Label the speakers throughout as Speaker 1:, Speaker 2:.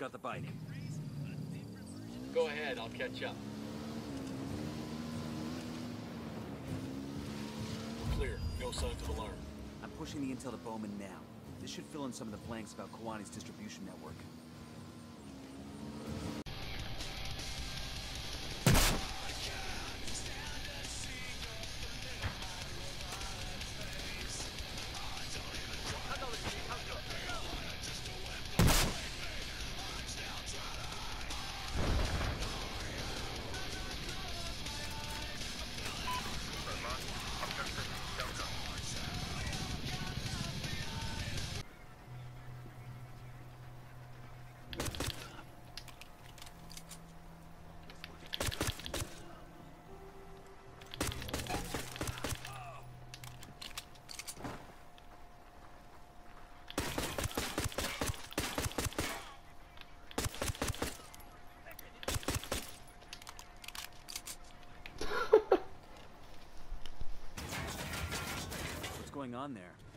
Speaker 1: got the bite.
Speaker 2: Go ahead, I'll catch up. Clear. No signs of alarm.
Speaker 1: I'm pushing the intel to Bowman now. This should fill in some of the blanks about Kawani's distribution network. Going on there?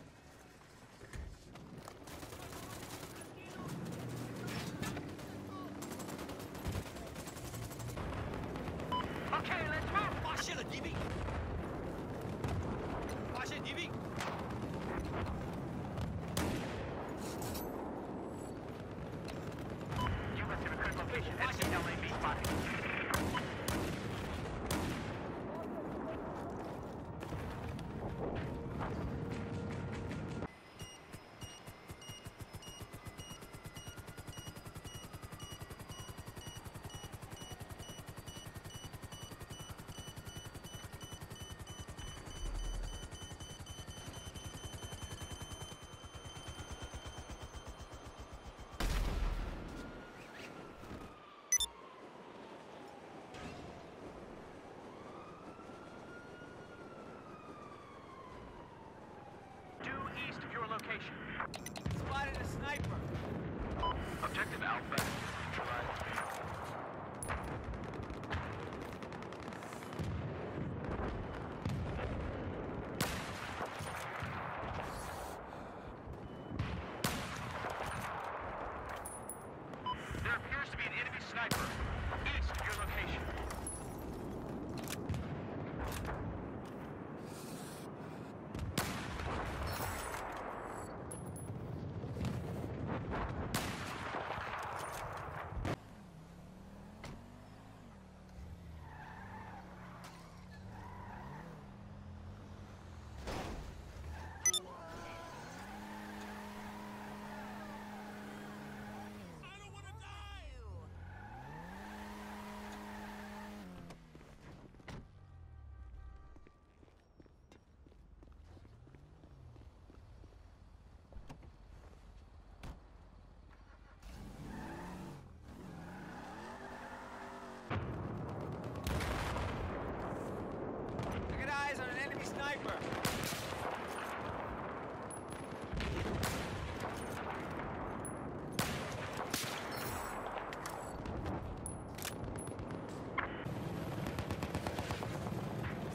Speaker 3: Sniper.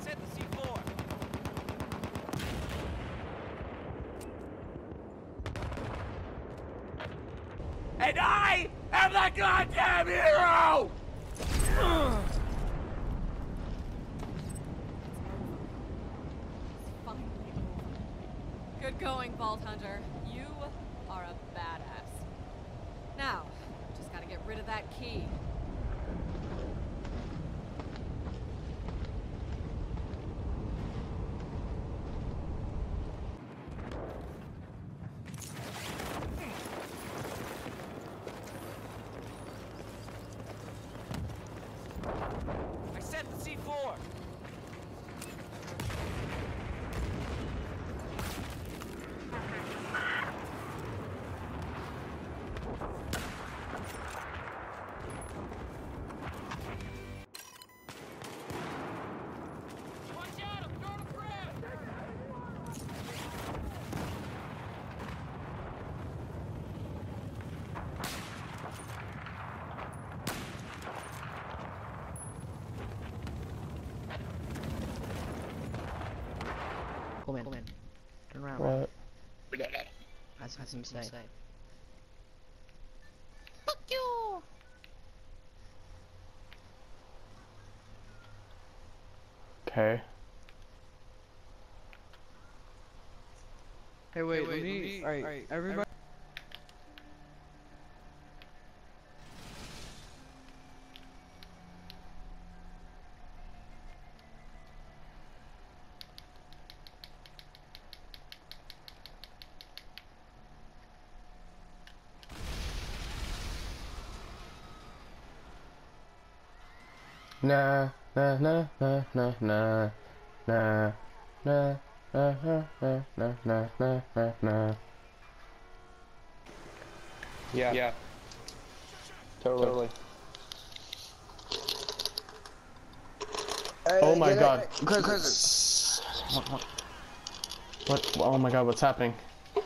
Speaker 3: Set the C4. And I am the goddamn hero!
Speaker 4: Vault Hunter. You are a badass. Now, just gotta get rid of that key.
Speaker 5: around.
Speaker 6: What?
Speaker 5: That's, that's some say.
Speaker 6: Fuck you! Okay.
Speaker 7: Hey, wait, hey, wait, let me. Alright, everybody.
Speaker 6: everybody Nah, nah, nah, nah, nah, nah, nah, nah, nah, nah, nah, nah, nah, nah, nah, nah.
Speaker 7: Yeah.
Speaker 6: Yeah. Totally. Oh my god.
Speaker 7: Quick, quick, quick.
Speaker 6: What, what? What? Oh my god, what's happening? I'm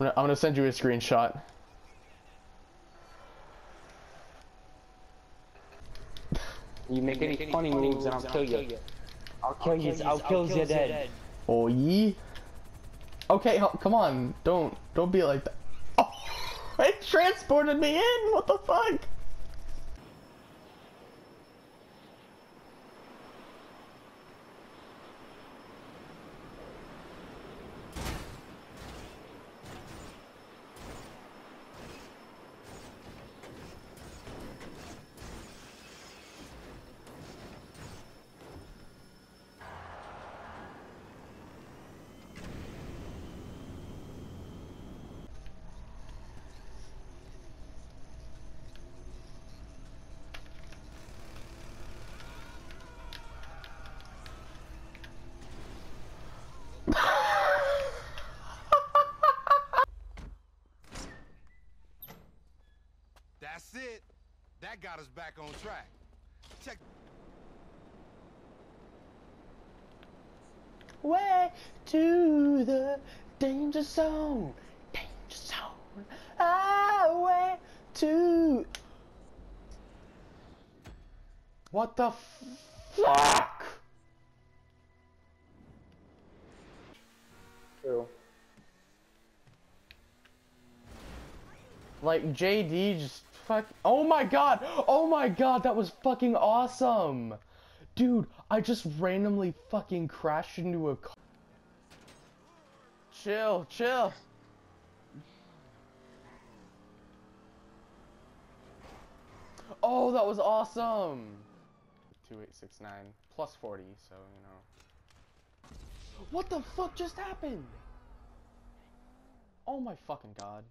Speaker 6: gonna, I'm gonna send you a screenshot.
Speaker 8: You make any funny moves and I'll kill you. I'll kill you. I'll kill you dead.
Speaker 6: Oh ye? Okay, come on. Don't don't be like that. Oh, it transported me in. What the fuck?
Speaker 9: That's it. That got us back on track. Check.
Speaker 6: Way to the danger zone. Danger zone. Highway to. What the fuck?
Speaker 8: True.
Speaker 6: Like JD just fuck. Oh my god! Oh my god! That was fucking awesome, dude. I just randomly fucking crashed into a car. Chill, chill. Oh, that was awesome. Two eight six nine plus forty, so you know. What the fuck just happened? Oh my fucking god.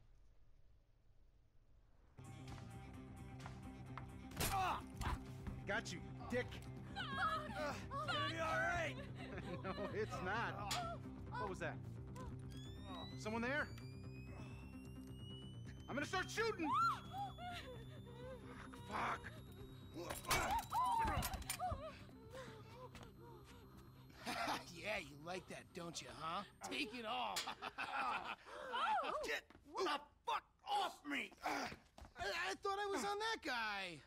Speaker 9: Got you, dick. Uh,
Speaker 3: It'll be alright!
Speaker 9: no, it's not. What was that? Someone there? I'm gonna start shooting! Fuck.
Speaker 3: yeah, you like that, don't you, huh? Take it all. Get the fuck off me! I, I thought I was on that guy.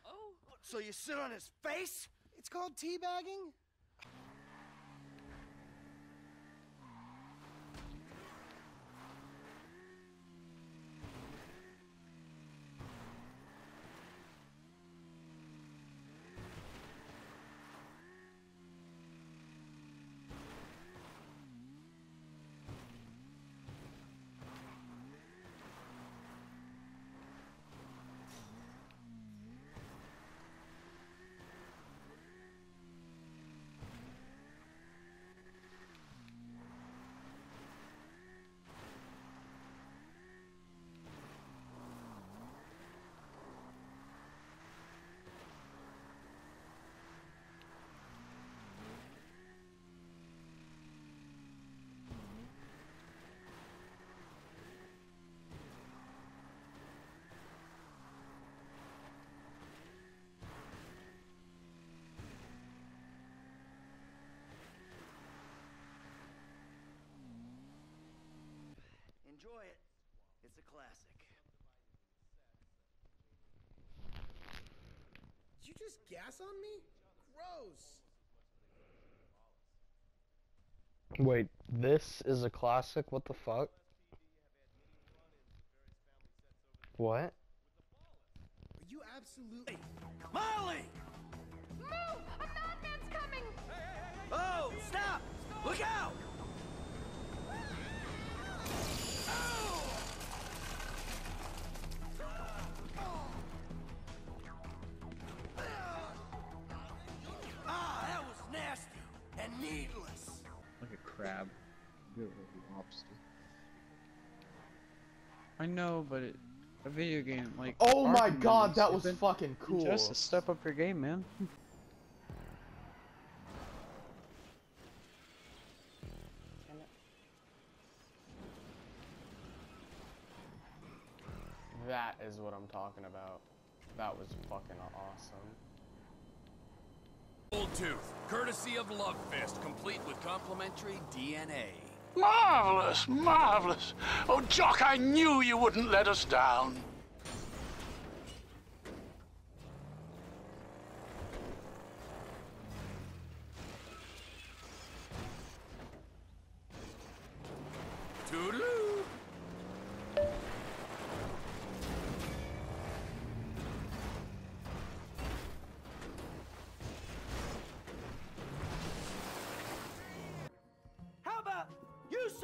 Speaker 3: So you sit on his face? It's called teabagging. Enjoy it. It's a classic. Did you just gas on me? Gross.
Speaker 7: Wait, this is a classic? What the fuck? What?
Speaker 3: Are you absolutely Molly?
Speaker 10: Move! A madman's coming!
Speaker 3: Look out! Ah,
Speaker 10: I know, but it, a video game like.
Speaker 6: Oh my god, that was fucking cool.
Speaker 10: Just to step up your game, man.
Speaker 6: That is what I'm talking about. That was fucking awesome.
Speaker 11: Old Tooth, courtesy of Love Fist, complete with complimentary DNA.
Speaker 12: Marvelous, marvelous. Oh, Jock, I knew you wouldn't let us down.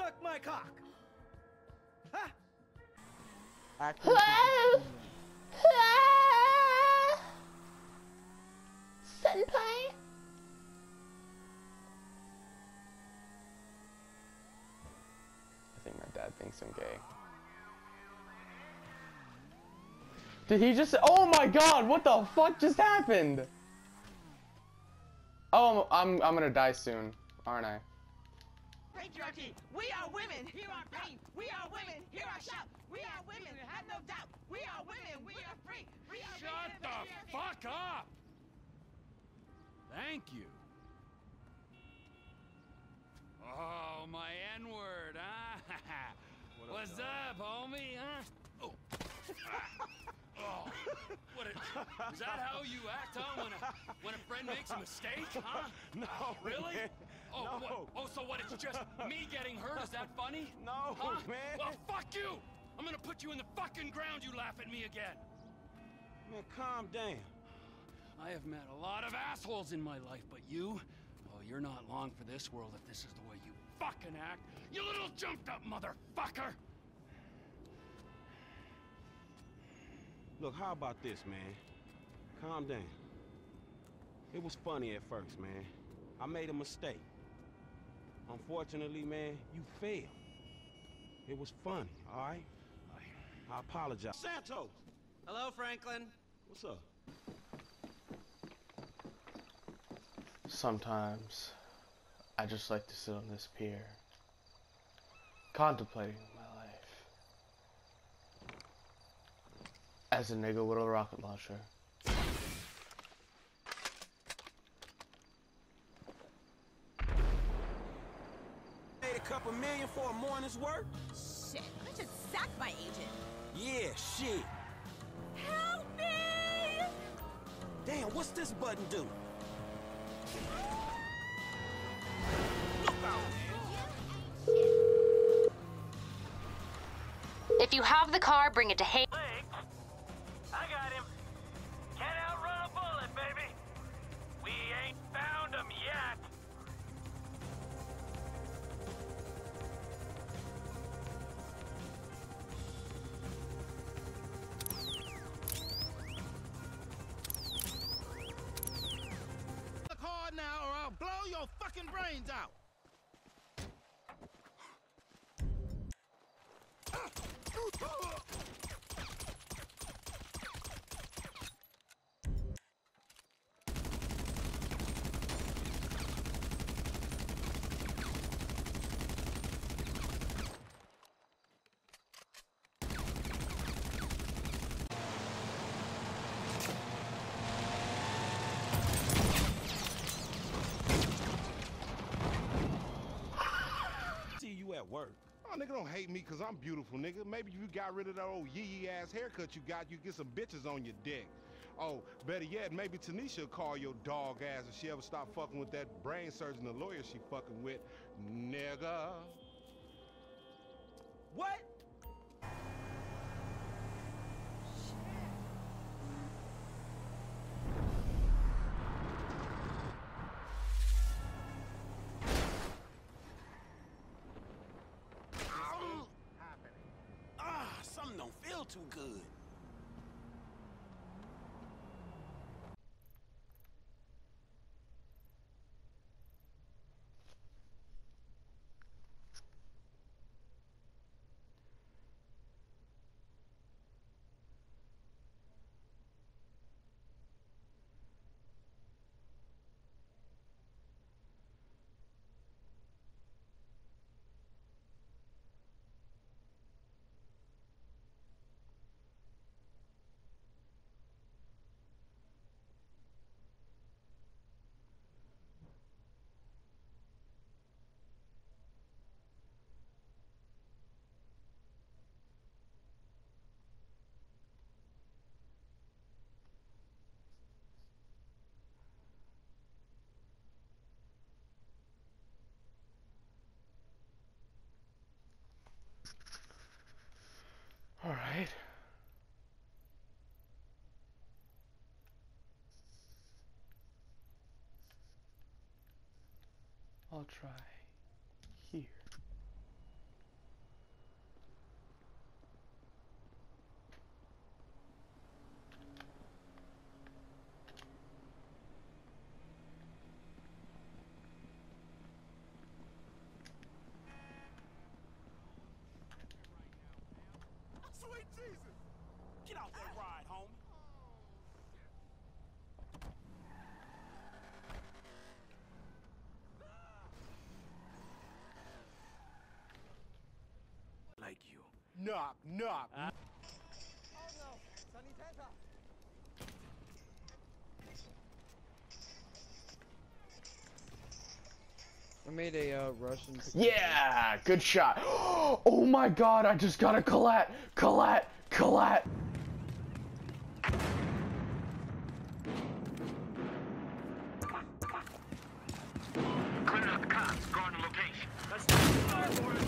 Speaker 3: Suck my cock? Huh?
Speaker 13: Senpai?
Speaker 6: I think my dad thinks I'm gay. Did he just- Oh my god, what the fuck just happened? Oh, I'm, I'm gonna die soon, aren't I?
Speaker 14: Patriarchy! We are women! Hear our pain! We are women! Hear our shout! We are women! Have no doubt! We are women! We are free! We are
Speaker 11: Shut the fuck up! Thank you. Oh, my N-word, huh? What's up, homie, huh? Oh. oh. What a, is that how you act, huh? When a, when a friend makes a mistake, huh?
Speaker 9: No,
Speaker 11: Really?
Speaker 9: man.
Speaker 11: Oh,
Speaker 9: No.
Speaker 11: what? Oh, so what? It's just me getting hurt? Is that funny?
Speaker 9: No,
Speaker 11: huh?
Speaker 9: man.
Speaker 11: Well, fuck you! I'm gonna put you in the fucking ground. You laugh at me again.
Speaker 9: Man, calm down.
Speaker 11: I have met a lot of assholes in my life, but you, oh, you're not long for this world if this is the way you fucking act. You little jumped up motherfucker!
Speaker 9: Look, how about this, man? Calm down. It was funny at first, man. I made a mistake. Unfortunately, man, you failed. It was funny, all right? I apologize. Santos!
Speaker 3: Hello, Franklin.
Speaker 9: What's up?
Speaker 6: Sometimes, I just like to sit on this pier, contemplating my life. As a nigga with a rocket launcher.
Speaker 3: Million for a morning's work?
Speaker 14: Shit, I should sack my agent.
Speaker 3: Yeah, shit.
Speaker 14: Help me!
Speaker 3: Damn, what's this button do?
Speaker 15: If you have the car, bring it to Hay.
Speaker 3: Brains out. See you at
Speaker 16: Oh, nigga, don't hate me because I'm beautiful, nigga. Maybe if you got rid of that old yee-yee ass haircut you got, you get some bitches on your dick. Oh, better yet, maybe Tanisha will call your dog ass if she ever stop fucking with that brain surgeon, the lawyer she fucking with, nigga.
Speaker 3: What?
Speaker 16: Too good.
Speaker 6: All right. I'll try here.
Speaker 16: Sweet Jesus! Get out that
Speaker 17: you.
Speaker 16: Knock, knock.
Speaker 10: I made a uh, Russian.
Speaker 6: Yeah, good shot. Oh my god, I just got a collat, collat, collat.
Speaker 2: Clearing out the cops. Guarding the location. Let's